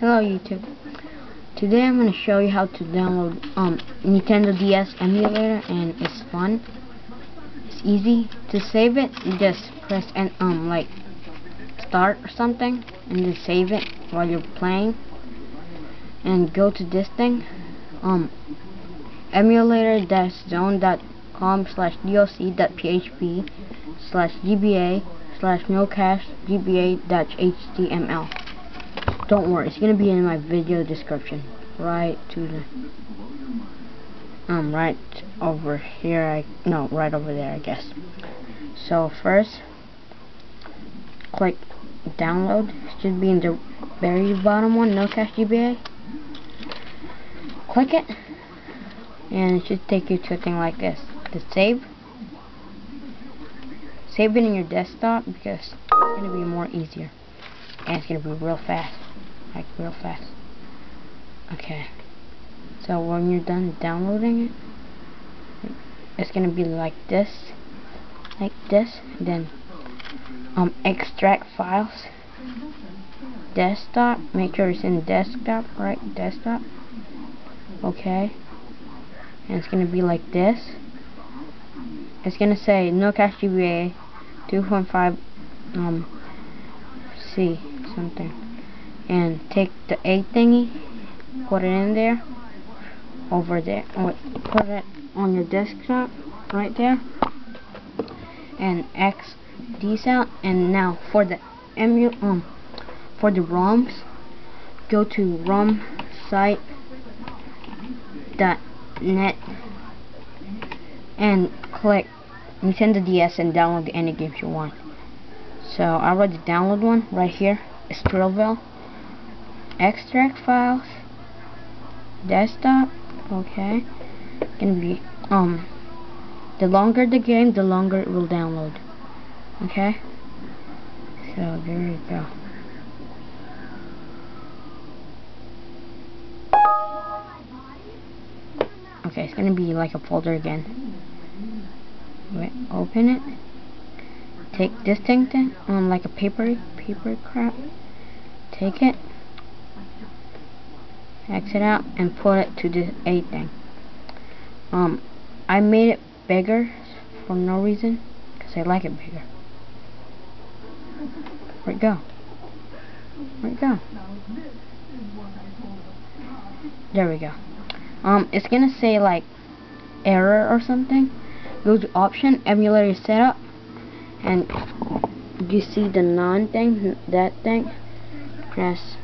Hello YouTube. Today I'm going to show you how to download um, Nintendo DS emulator and it's fun. It's easy. To save it, you just press and um like start or something and then save it while you're playing. And go to this thing. Um emulator-zone.com slash doc.php slash gba slash nocash gba.html don't worry, it's gonna be in my video description. Right to the um right over here I no, right over there I guess. So first click download. It should be in the very bottom one, Nocash GBA. Click it and it should take you to a thing like this. To save. Save it in your desktop because it's gonna be more easier. And it's gonna be real fast like real fast. Okay. So when you're done downloading it, it's gonna be like this, like this. Then um extract files, desktop. Make sure it's in desktop, right? Desktop. Okay. And it's gonna be like this. It's gonna say Nocash GBA 2.5 um C something and take the A thingy, put it in there, over there, put it on your desktop, right there, and X these out, and now for the emu, um, for the ROMs, go to ROM site dot net and click Nintendo DS and download any games you want. So I already download one right here. It's Thrillville extract files desktop okay. Gonna be um the longer the game the longer it will download okay? So there you go. Okay it's gonna be like a folder again. Wait, open it take this thing then um like a paper paper crap. Take it exit out and put it to this A thing um I made it bigger for no reason because I like it bigger. Where'd it go? Where'd it go? There we go. Um it's gonna say like error or something. Go to option emulator setup and you see the non thing that thing? Press